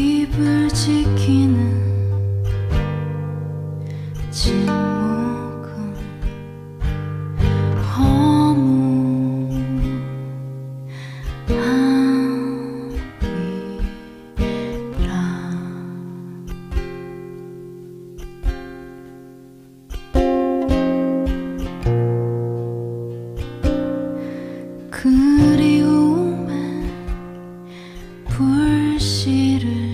입을 지키는 침묵은 허무함이라 그리움에 불씨를